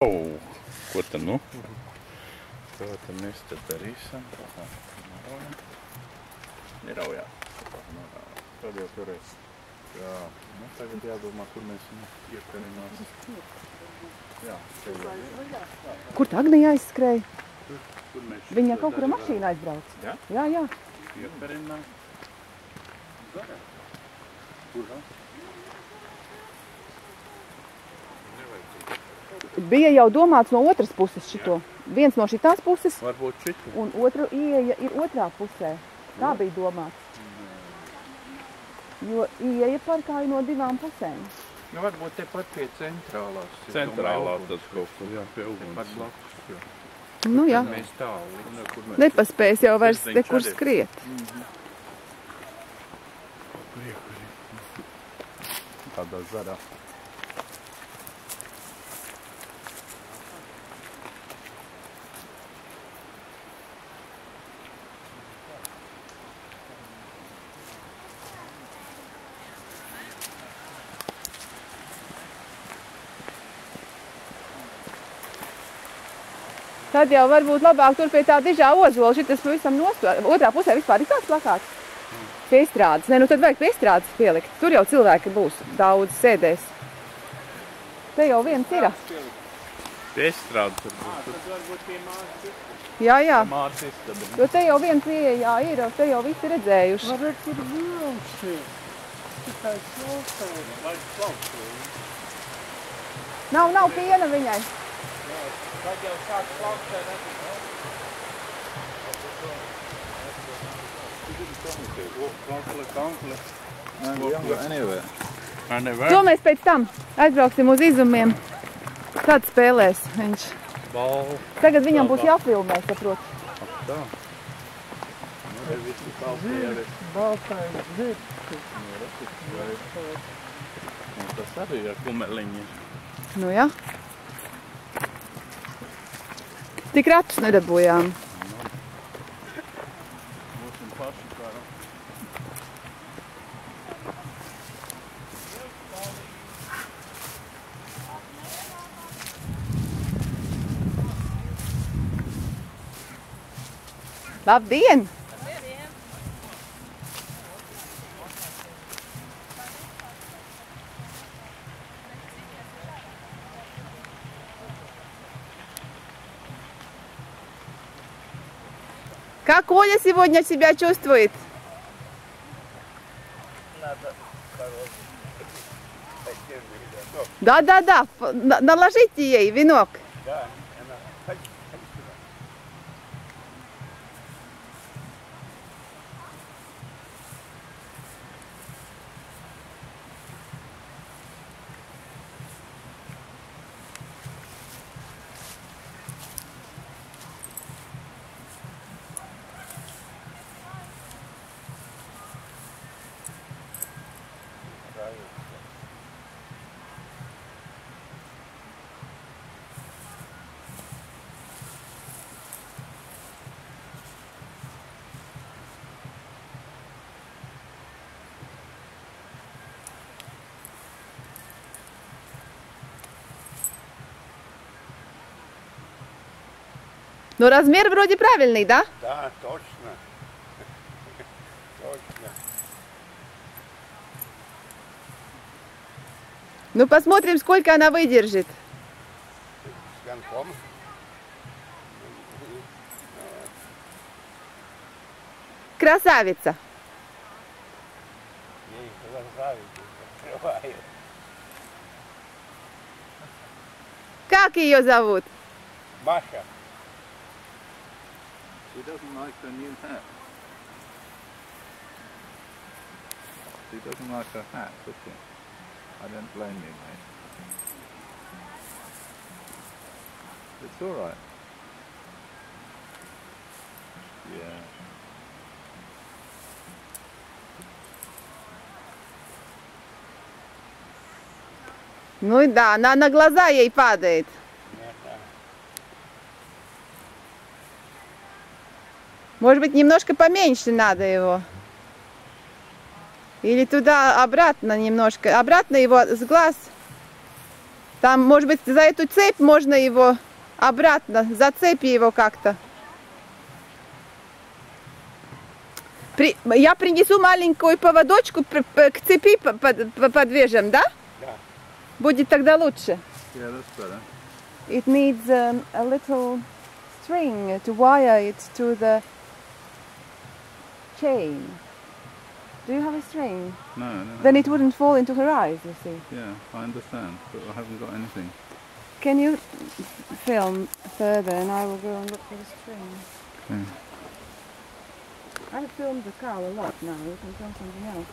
Oh, ko tad nu? Ko tad mēs te darīsim? Neraujām. Tad jau turēs. Jā, nu tagad jādomā, kur mēs viņu iekarināsim. Jā, te jau. Kur tā Agnija aizskrēja? Kur mēs Viņa kaut kur ar daļu mašīnu aizbrauc. Jā? Jā, jā. Iekarinām. Kurā? Bija jau domāts no otras puses šito. Viens no šitās puses Varbūt šitu. un otru ieeja ir otrā pusē. Tā bija domāts. Jo ieeja parkā ir no divām pusēm. Nu, varbūt tepat pie centrālās. Centrālā tas kaut kur, jā, pie uguns. blakus, jo Nu jā, mēs tālu. Mēs nepaspējas jau vairs nekur skriet. Tādā zarā. Tad jau varbūt labāk tur pie tā dižā ozola, šitas pavisam nostāj. Otrā pusē vispār ir tāds plakāts. Pie izstrādes. Nē, nu tad vajag pie izstrādes pielikt. Tur jau cilvēki būs daudz sēdēs. Te jau viens ir. Piestrāde tur būs. Tad varbūt pie mājas. Jā, jā. Jo te jau viens ieejā ir, te jau visi redzējuši. Varbūt ir vilši. Tikai klausās. Vai plauktu? Nav, nav piena viņai. Tad jau sāk plaukt. Nē, nevar. To mēs pēc tam aizbrauksim uz izumiem. Tad spēlēs viņš. Tagad viņam būs jāfilmē, saprot. Tā. Nu, ir. Baltais zirgs. Tas arī ar kumeliņiem. Nu jā. Tik ratus nedabūjām. Būsim paši kā. Labdien! Как Оля сегодня себя чувствует? Да, да, да. Наложите ей венок. Но размер вроде правильный, да? Да. Точно. Ну посмотрим, сколько она выдержит. С. Красавица. Ей красавица. Как ее зовут? Маша. She doesn't like her new hat. She doesn't like her hat, does she? I don't blame you, mate. It's all right. Yeah. Ну да, она на глаза ей падает. Может быть, немножко поменьше надо его. Или туда обратно немножко. Обратно его с глаз. Там, может быть, за эту цепь можно его обратно, зацепи его как-то. При- я принесу маленькую поводочку к цепи по- под- по- подвяжем, да? Да. Будет тогда лучше. Yeah, that's better. It needs um, a little string to wire it to the chain. Do you have a string? No, no. Then it wouldn't fall into her eyes, you see. Yeah, I understand, but I haven't got anything. Can you film further and I will go and look for the string? Okay. I've filmed the cow a lot now, you can film something else.